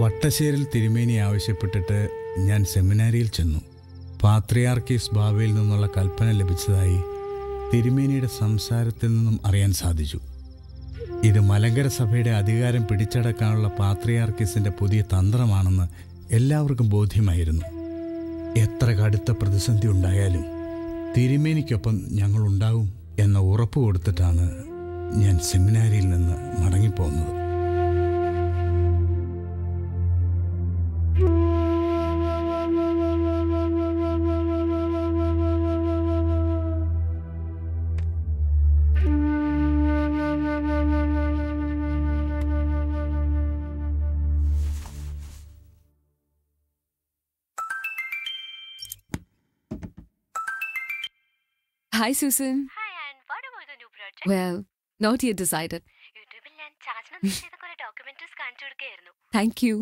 വട്ടശ്ശേരിൽ തിരുമേനി ആവശ്യപ്പെട്ടിട്ട് ഞാൻ സെമിനാരിയിൽ ചെന്നു. പാത്രിയാർക്കീസ് ബാബയിൽ നിന്നുള്ള കൽപ്പന ലഭിച്ചതായി തിരുമേനിയുടെ സംസാരത്തിൽ നിന്നും അറിയാൻ സാധിച്ചു. ഇത് മലങ്കര സഭയുടെ അധികാരം പിടിച്ചടക്കാനുള്ള പാത്രിയാർക്കീസിന്റെ പുതിയ തന്ത്രമാണെന്ന് എല്ലാവർക്കും ബോധ്യമായിരുന്നു. എത്ര കടുത്ത പ്രതിസന്ധി ഉണ്ടായാലും തിരുമേനിക്കൊപ്പം ഞങ്ങളുണ്ടാവും എന്ന ഉറപ്പ് കൊടുത്തിട്ടാണ് ഞാൻ സെമിനാരിയിൽ നിന്ന് മടങ്ങിപ്പോകുന്നത് Hi, Susan. Hi, and what about the new project? Well, not yet decided. യൂട്യൂബിൽ ഞാൻ ചാച്ചന ചെയ്ത കുറെ ഡോക്യുമെന്ററീസ് കാണിച്ചു കൊടുക്കുകയായിരുന്നു Thank you.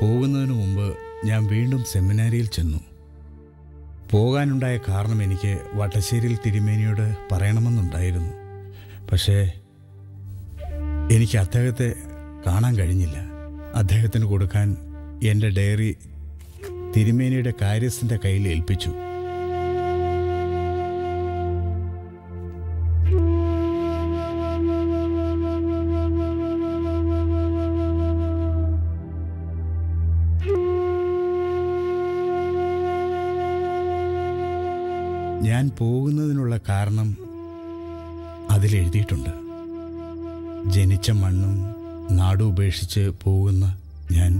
പോകുന്നതിന് മുമ്പ് ഞാൻ വീണ്ടും സെമിനാരിയിൽ ചെന്നു. പോകാനുണ്ടായ കാരണം എനിക്ക് വട്ടശ്ശേരിയിൽ തിരുമേനിയോട് പറയണമെന്നുണ്ടായിരുന്നു. പക്ഷേ എനിക്ക് അദ്ദേഹത്തെ കാണാൻ കഴിഞ്ഞില്ല. അദ്ദേഹത്തിന് കൊടുക്കാൻ എന്റെ ഡയറി തിരുമേനിയുടെ കാര്യസ്ഥന്റെ കയ്യിൽ ഏൽപ്പിച്ചു. പോകുന്നതിനുള്ള കാരണം അതിലെഴുതിയിട്ടുണ്ട് ജനിച്ച മണ്ണും നാടും ഉപേക്ഷിച്ച് പോകുന്ന ഞാൻ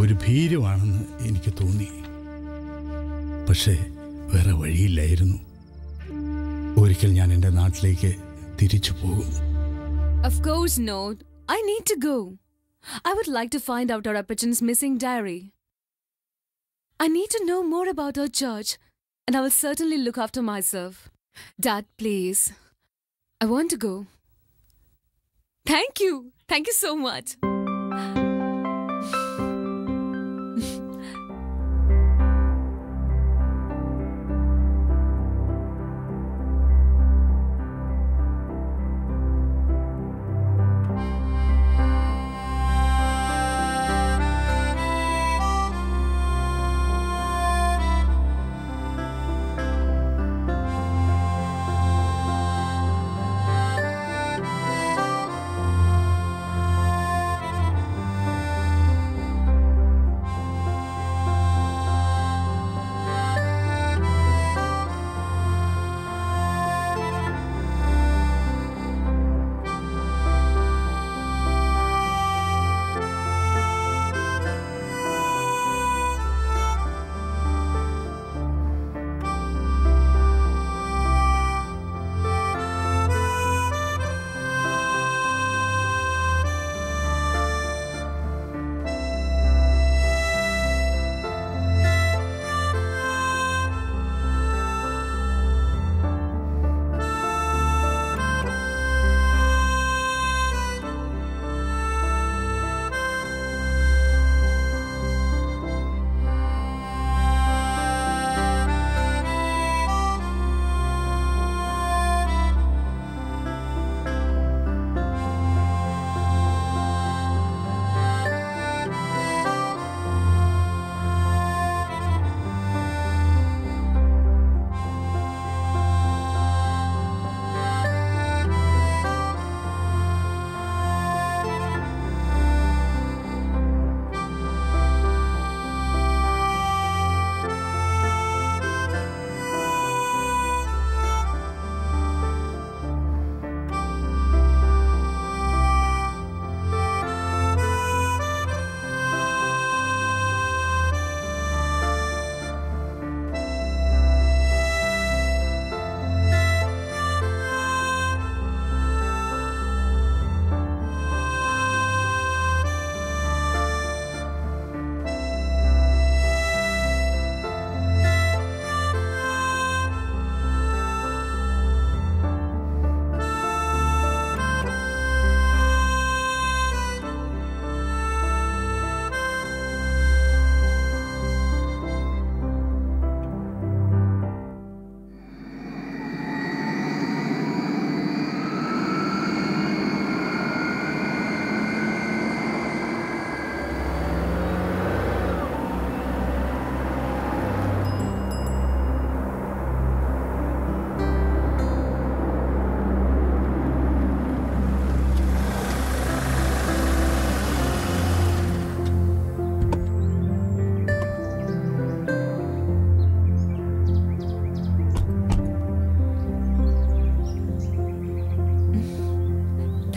ഒരു ഭീരുവാണെന്ന് എനിക്ക് തോന്നി പക്ഷേ വേറെ വഴിയില്ലായിരുന്നു ഒരിക്കൽ ഞാൻ എന്റെ നാട്ടിലേക്ക് തിരിച്ചു പോകും Of course not. I need to go. I would like to find out our Apachan's missing diary. I need to know more about our church, and I will certainly look after myself. Dad, please. I want to go. Thank you. Thank you so much.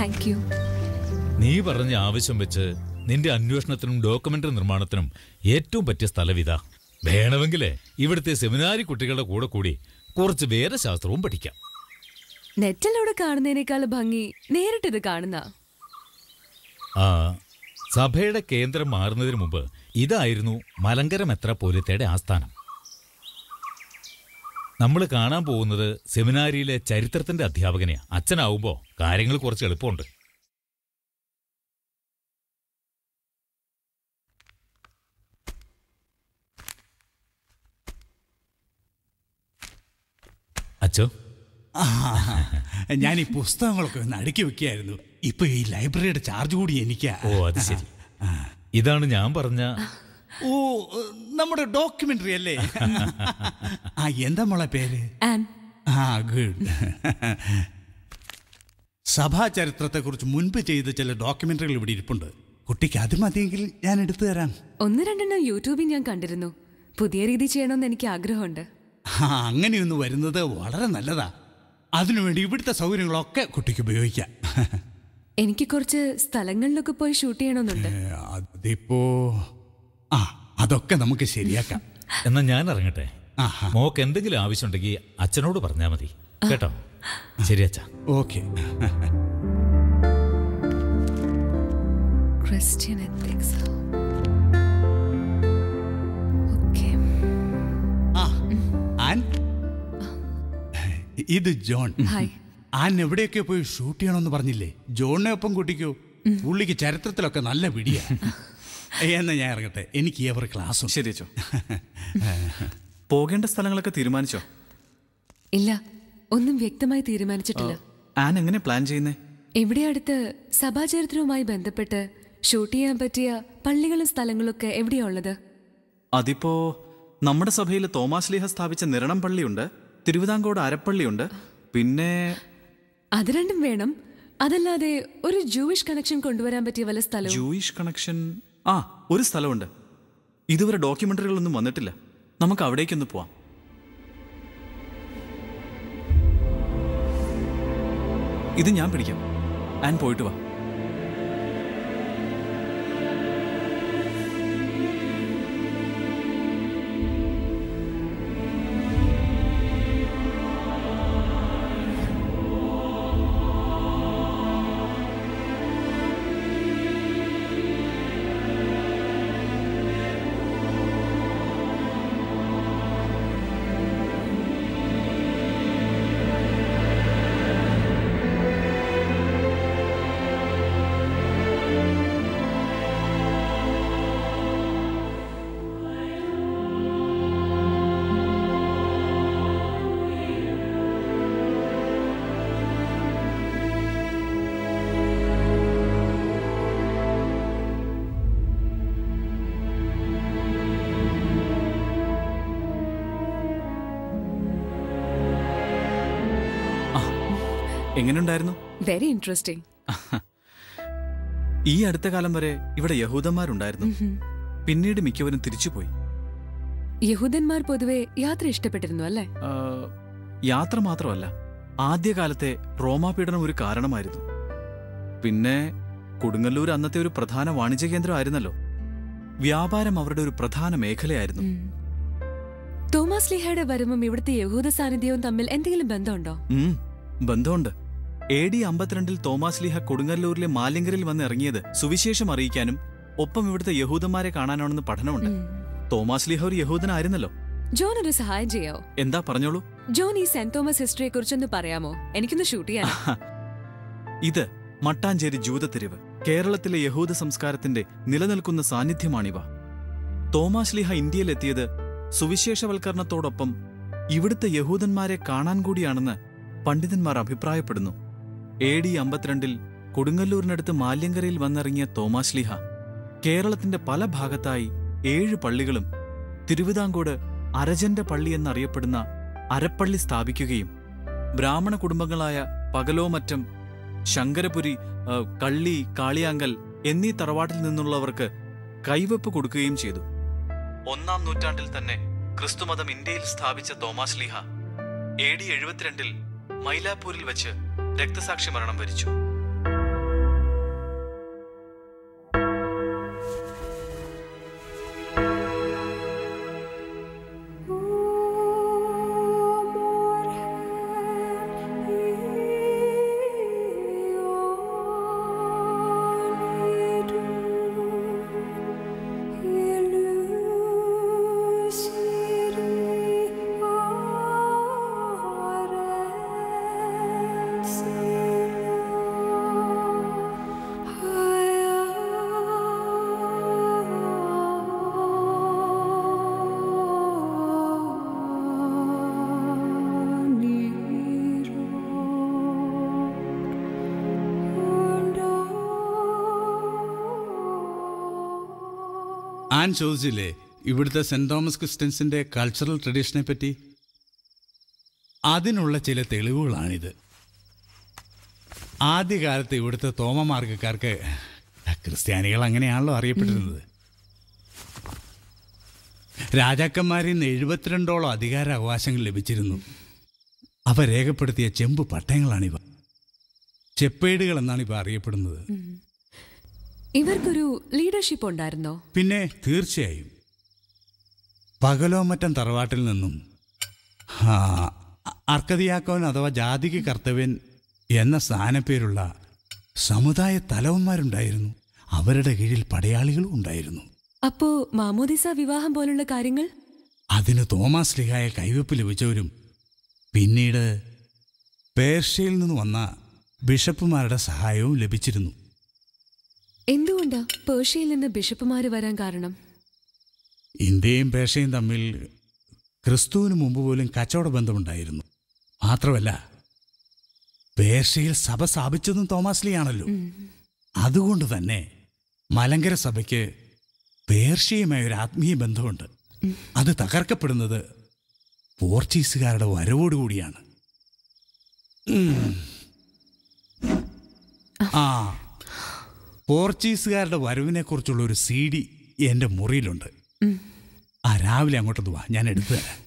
Thank you നീ പറഞ്ഞ ആവശ്യം വെച്ച് നിന്റെ അന്വേഷണത്തിനും documentary നിർമ്മാണത്തിനും ഏറ്റവും പറ്റിയ സ്ഥലം ഇതാ. വേണമെങ്കിലേ ഇവിടുത്തെ സെമിനാരി കുട്ടികളുടെ കൂടെ കൂടി കുറച്ച് വേദശാസ്ത്രവും പഠിക്കാം. നെറ്റിലൂടെ കാണുന്നതിനേക്കാൾ ഭംഗി നേരിട്ടിത് കാണുന്ന. ആ സഭയുടെ കേന്ദ്രം മാറുന്നതിന് മുമ്പ് ഇതായിരുന്നു മലങ്കര മെത്രാപ്പോലിത്തയുടെ ആസ്ഥാനം. നമ്മൾ കാണാൻ പോകുന്നത് സെമിനാരിയിലെ ചരിത്രത്തിന്റെ അധ്യാപകനെയാ. അച്ഛനാവുമ്പോ കാര്യങ്ങൾ കുറച്ച് എളുപ്പമുണ്ട്. അച്ഛോ? ഞാൻ ഈ പുസ്തകങ്ങളൊക്കെ ഒന്ന് അടുക്കി വെക്കുകയായിരുന്നു. ഇപ്പൊ ഈ ലൈബ്രറിയുടെ ചാർജ് കൂടി എനിക്കാ. ഓ അത് ശരി. ഇതാണ് ഞാൻ പറഞ്ഞ ഓ നമ്മുടെ ഡോക്യുമെന്ററി അല്ലേ? ആ എന്താ മോളെ പേര്? ആ ഗുഡ്. സഭാ ചരിത്രത്തെക്കുറിച്ച് മുൻപ് ചെയ്ത ചില ഡോക്യുമെന്ററികൾ ഇവിടെ ഇരിപ്പുണ്ട്. കുട്ടിക്ക് അത് മതിയെങ്കിൽ ഞാൻ എടുത്തു തരാം. ഒന്ന് രണ്ടെണ്ണം യൂട്യൂബിൽ ഞാൻ കണ്ടിരുന്നു. പുതിയ രീതി ചെയ്യണമെന്ന് എനിക്ക് ആഗ്രഹമുണ്ട്. ആ അങ്ങനെയൊന്ന് വരുന്നത് വളരെ നല്ലതാ. അതിനുവേണ്ടി ഇവിടുത്തെ സൗകര്യങ്ങളൊക്കെ കുട്ടിക്ക് ഉപയോഗിക്കാം. എനിക്ക് കുറച്ച് സ്ഥലങ്ങളിലൊക്കെ പോയി ഷൂട്ട് ചെയ്യണമെന്നുണ്ട്. അതിപ്പോ ആ അതൊക്കെ നമുക്ക് ശരിയാക്കാം. എന്നാ ഞാൻ ഇറങ്ങട്ടെ. മോക്ക് എന്തെങ്കിലും ആവശ്യമുണ്ടെങ്കിൽ അച്ഛനോട് പറഞ്ഞാൽ മതി. കേട്ടോ? ശരി അച്ഛ. ഓക്കെ. ക്രിസ്ത്യൻ എത്തിക്സ് ഓക്കെ ആ ആൻ? ഇത് ജോൺ. ആൻ എവിടെയൊക്കെ പോയി ഷൂട്ട് ചെയ്യണമെന്ന് പറഞ്ഞില്ലേ? ജോണിനെ ഒപ്പം കൂട്ടിക്കോ. പുള്ളിക്ക് ചരിത്രത്തിലൊക്കെ നല്ല പിടിയാ. എന്നാ ഞാൻ ഇറങ്ങട്ടെ. എനിക്ക് അവർ ക്ലാസ് ശരി അച്ചോ. പോകേണ്ട സ്ഥലങ്ങളൊക്കെ തീരുമാനിച്ചോ? ഇല്ല ഒന്നും വ്യക്തമായി തീരുമാനിച്ചിട്ടില്ല. ആൻ എങ്ങനെ പ്ലാൻ ചെയ്യുന്നേ? ഇവിടെ അടുത്ത് സഭാചരിത്രവുമായി ബന്ധപ്പെട്ട് ഷൂട്ട് ചെയ്യാൻ പറ്റിയ പള്ളികളും സ്ഥലങ്ങളൊക്കെ എവിടെയാ ഉള്ളത്? അതിപ്പോ നമ്മുടെ സഭയിൽ തോമാസ് ലീഹ സ്ഥാപിച്ച നിരണം പള്ളിയുണ്ട് തിരുവിതാംകോട് അരപ്പള്ളിയുണ്ട് പിന്നെ അത് രണ്ടും വേണം. അതല്ലാതെ ഒരു ജൂയിഷ് കണക്ഷൻ കൊണ്ടുവരാൻ പറ്റിയ വല്ല സ്ഥലം ജൂയിഷ് കണക്ഷൻ ആ ഒരു സ്ഥലമുണ്ട്. ഇതുവരെ ഡോക്യുമെന്ററികളൊന്നും വന്നിട്ടില്ല. നമുക്ക് അവിടേക്കൊന്ന് പോവാം. ഇത് ഞാൻ പിടിക്കാം. ആൻ പോയിട്ട് വാ. എങ്ങനെയുണ്ടായിരുന്നു? വെരി ഇൻട്രസ്റ്റിംഗ് ഈ അടുത്ത കാലം വരെ ഇവിടെ യഹൂദന്മാരുണ്ടായിരുന്നു. പിന്നീട് മിക്കവരും തിരിച്ചുപോയി. യഹൂദന്മാർ പൊതുവെ യാത്ര ഇഷ്ടപ്പെട്ടിരുന്നു അല്ലേ? യാത്ര മാത്രമല്ല ആദ്യകാലത്തെ റോമാപീഡനം ഒരു കാരണമായിരുന്നു. പിന്നെ കൊടുങ്ങല്ലൂർ അന്നത്തെ ഒരു പ്രധാന വാണിജ്യ കേന്ദ്രമായിരുന്നല്ലോ. വ്യാപാരം അവരുടെ ഒരു പ്രധാന മേഖലയായിരുന്നു. തോമസ് ലിഹയുടെ വരവും ഇവിടുത്തെ യഹൂദ സാന്നിധ്യവും തമ്മിൽ എന്തെങ്കിലും ബന്ധമുണ്ടോ? ബന്ധമുണ്ട്. എ ഡി അമ്പത്തിരണ്ടിൽ തോമാസ് ലീഹ കൊടുങ്ങല്ലൂരിലെ മാലിങ്കരിൽ വന്ന് ഇറങ്ങിയത് സുവിശേഷം അറിയിക്കാനും ഒപ്പം ഇവിടുത്തെ യഹൂദന്മാരെ കാണാനാണെന്ന് പഠനമുണ്ട്. തോമാസ് ലീഹ ഒരു യഹൂദനായിരുന്നല്ലോ. ജോൺ ഒരു സഹായം ചെയ്യാവോ എന്താ പറഞ്ഞോളൂ. ജോൺ ഈ സെന്റ് തോമസ് ഹിസ്റ്ററിയെ കുറിച്ചൊന്ന് പറയാമോ? എനിക്കൊന്ന് ഷൂട്ട് ചെയ്യാം ഇത് മട്ടാഞ്ചേരി ജൂതത്തെരുവ്. കേരളത്തിലെ യഹൂദ സംസ്കാരത്തിന്റെ നിലനിൽക്കുന്ന സാന്നിധ്യമാണിവ. തോമാസ് ലീഹ ഇന്ത്യയിലെത്തിയത് സുവിശേഷവൽക്കരണത്തോടൊപ്പം ഇവിടുത്തെ യഹൂദന്മാരെ കാണാൻ കൂടിയാണെന്ന് പണ്ഡിതന്മാർ അഭിപ്രായപ്പെടുന്നു. എ ഡി അമ്പത്തിരണ്ടിൽ കൊടുങ്ങല്ലൂരിനടുത്ത് മാല്യങ്കരയിൽ വന്നിറങ്ങിയ തോമാശ്ലിഹ കേരളത്തിന്റെ പല ഭാഗത്തായി ഏഴ് പള്ളികളും തിരുവിതാംകോട് അരജന്റെ പള്ളി എന്നറിയപ്പെടുന്ന അരപ്പള്ളി സ്ഥാപിക്കുകയും ബ്രാഹ്മണ കുടുംബങ്ങളായ പകലോമറ്റം ശങ്കരപുരി കള്ളി കാളിയാങ്കൽ എന്നീ തറവാട്ടിൽ നിന്നുള്ളവർക്ക് കൈവെപ്പ് കൊടുക്കുകയും ചെയ്തു. ഒന്നാം നൂറ്റാണ്ടിൽ തന്നെ ക്രിസ്തുമതം ഇന്ത്യയിൽ സ്ഥാപിച്ച തോമാശ്ലീഹ എ ഡി എഴുപത്തിരണ്ടിൽ മൈലാപ്പൂരിൽ വെച്ച് രക്തസാക്ഷി മരണം വരിച്ചു താൻ ചോദിച്ചില്ലേ ഇവിടുത്തെ സെന്റ് തോമസ് ക്രിസ്ത്യൻസിന്റെ കൾച്ചറൽ ട്രഡീഷനെ പറ്റി? അതിനുള്ള ചില തെളിവുകളാണിത്. ആദ്യകാലത്ത് ഇവിടുത്തെ തോമമാർഗക്കാർക്ക് ക്രിസ്ത്യാനികൾ അങ്ങനെയാണല്ലോ അറിയപ്പെട്ടിരുന്നത്. രാജാക്കന്മാരിൽ നിന്ന് എഴുപത്തിരണ്ടോളം അധികാര അവകാശങ്ങൾ ലഭിച്ചിരുന്നു. അവ രേഖപ്പെടുത്തിയ ചെമ്പ് പട്ടയങ്ങളാണിവ. ചെപ്പേടുകൾ എന്നാണ് ഇവ അറിയപ്പെടുന്നത് ഇവർക്കൊരു ലീഡർഷിപ്പ് ഉണ്ടായിരുന്നോ? പിന്നെ തീർച്ചയായും. പകലോ മറ്റം തറവാട്ടിൽ നിന്നും അർക്കതിയാക്കോൻ അഥവാ ജാതിക്ക് കർത്തവ്യൻ എന്ന സ്ഥാനപ്പേരുള്ള സമുദായ തലവന്മാരുണ്ടായിരുന്നു. അവരുടെ കീഴിൽ പടയാളികളും ഉണ്ടായിരുന്നു. അപ്പോ മാമോദിസ വിവാഹം പോലുള്ള കാര്യങ്ങൾ? അതിന് തോമസ് ലിഹായ കൈവെപ്പ് ലഭിച്ചവരും പിന്നീട് പേർഷ്യയിൽ നിന്ന് വന്ന ബിഷപ്പുമാരുടെ സഹായവും ലഭിച്ചിരുന്നു. എന്തുകൊണ്ടാ പേർഷ്യയിൽ നിന്ന് ബിഷപ്പുമാർ വരാൻ കാരണം? ഇന്ത്യയും പേർഷ്യയും തമ്മിൽ ക്രിസ്തുവിന് മുമ്പ് പോലും കച്ചവട ബന്ധമുണ്ടായിരുന്നു. മാത്രമല്ല പേർഷ്യയിൽ സഭ സ്ഥാപിച്ചതും തോമാസ്ലിയാണല്ലോ അതുകൊണ്ട് തന്നെ മലങ്കര സഭയ്ക്ക് പേർഷ്യയുമായ ഒരു ആത്മീയ ബന്ധമുണ്ട്. അത് തകർക്കപ്പെടുന്നത് പോർച്ചുഗീസുകാരുടെ വരവോടുകൂടിയാണ് കൂടിയാണ്. ആ. പോർച്ചുഗീസുകാരുടെ വരവിനെ കുറിച്ചുള്ള ഒരു സി ഡി എന്റെ മുറിയിലുണ്ട്. ആ രാവിലെ അങ്ങോട്ട് വാ ഞാൻ എടുത്തു തരാം.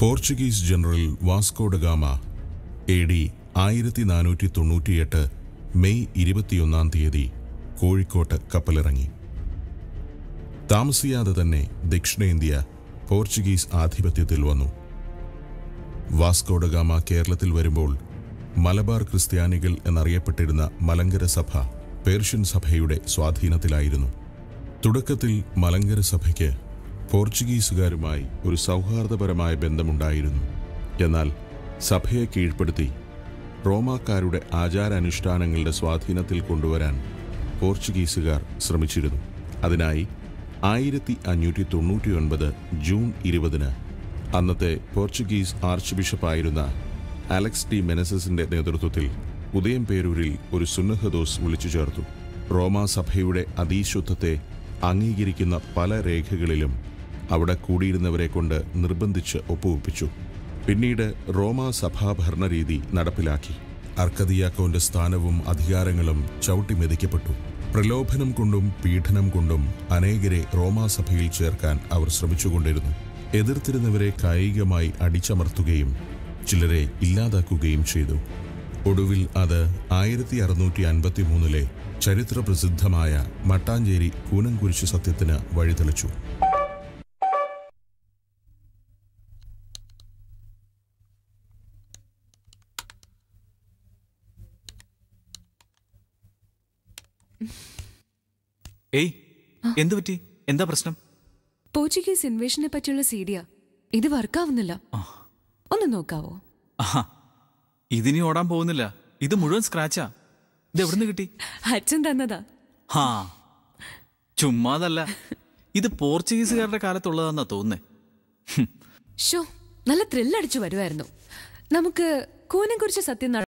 Portuguese general Vasco da Gama A D ആയിരത്തി നാനൂറ്റി തൊണ്ണൂറ്റിയെട്ട് മെയ് ഇരുപത്തിയൊന്നാം തീയതി. കോഴിക്കോട്ട് കപ്പലിറങ്ങി. താമസിയാതെ തന്നെ ദക്ഷിണേന്ത്യ പോർച്ചുഗീസ് ആധിപത്യത്തിൽ വന്നു. വാസ്കോഡഗാമ കേരളത്തിൽ വരുമ്പോൾ മലബാർ ക്രിസ്ത്യാനികൾ എന്നറിയപ്പെട്ടിരുന്ന മലങ്കര സഭ പേർഷ്യൻ സഭയുടെ സ്വാധീനത്തിലായിരുന്നു. തുടക്കത്തിൽ മലങ്കര സഭയ്ക്ക് പോർച്ചുഗീസുകാരുമായി ഒരു സൗഹാർദ്ദപരമായ ബന്ധമുണ്ടായിരുന്നു. എന്നാൽ സഭയെ കീഴ്പ്പെടുത്തി റോമാക്കാരുടെ ആചാരാനുഷ്ഠാനങ്ങളുടെ സ്വാധീനത്തിൽ കൊണ്ടുവരാൻ പോർച്ചുഗീസുകാർ ശ്രമിച്ചിരുന്നു. അതിനായി ആയിരത്തി അഞ്ഞൂറ്റി തൊണ്ണൂറ്റി ഒൻപത് ജൂൺ ഇരുപതിന് അന്നത്തെ പോർച്ചുഗീസ് ആർച്ച് ബിഷപ്പായിരുന്ന അലക്സ് ഡി മെനസസിന്റെ നേതൃത്വത്തിൽ ഉദയം പേരൂരിൽ ഒരു സുന്നഹദോസ് വിളിച്ചു ചേർത്തു റോമാ സഭയുടെ അതീശുദ്ധത്തെ അംഗീകരിക്കുന്ന പല രേഖകളിലും അവിടെ കൂടിയിരുന്നവരെ കൊണ്ട് നിർബന്ധിച്ച് ഒപ്പുവെപ്പിച്ചു. പിന്നീട് റോമാ സഭാ ഭരണരീതി നടപ്പിലാക്കി. അർക്കദിയാക്കോന്റെ സ്ഥാനവും അധികാരങ്ങളും ചവിട്ടിമെതിക്കപ്പെട്ടു. പ്രലോഭനം കൊണ്ടും പീഡനം കൊണ്ടും അനേകരെ റോമാസഭയിൽ ചേർക്കാൻ അവർ ശ്രമിച്ചുകൊണ്ടിരുന്നു. എതിർത്തിരുന്നവരെ കായികമായി അടിച്ചമർത്തുകയും ചിലരെ ഇല്ലാതാക്കുകയും ചെയ്തു. ഒടുവിൽ അത് ആയിരത്തി അറുന്നൂറ്റി അൻപത്തി മൂന്നിലെ ചരിത്രപ്രസിദ്ധമായ മട്ടാഞ്ചേരി കൂനംകുരിശ് സത്യത്തിന് വഴിതെളിച്ചു. ഏയ് എന്തു പറ്റി? എന്താ പ്രശ്നം? പോർച്ചുഗീസ് ഇൻവേഷനെ പറ്റിയുള്ള സീരിയ. ഇത് വർക്കാവുന്നില്ല. ഒന്ന് നോക്കാവോ? ഇതിനി ഓടാൻ പോകുന്നില്ല. ഇത് മുഴുവൻ സ്ക്രാച്ചാ ഇത് എവിടുന്ന് കിട്ടി? അച്ഛൻ തന്നതാ. ഹാ. ചുമ്മാതല്ല. ഇത് പോർച്ചുഗീസുകാരുടെ കാലത്തുള്ളതാന്നാ തോന്നുന്നേ. ഷോ നല്ല ത്രില്ലടിച്ചു വരുമായിരുന്നു നമുക്ക് കൂനെ കുറിച്ച് സത്യം